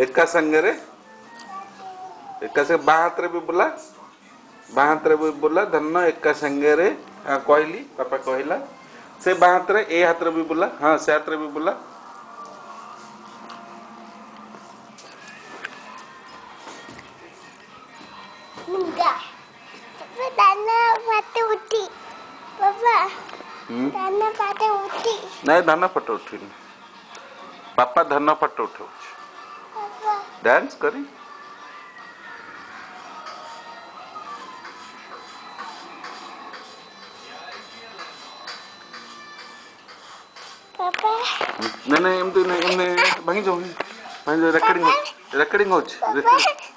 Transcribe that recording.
एका संगे एका संगे बाहर भी बुला बाहर भी बुला धन एका संगे कहली पापा कहला से बाहर ए हाथ भी बुला हाँ से हाथ भी बुला नहीं धन फटो उठी पापा धन फटो उठाऊ डांस करें નહીં નહીં એમ તો નહીં એમને ભાંગી જાઉં ભાંગી જાઉં રેકોર્ડિંગ રેકોર્ડિંગ હોય છે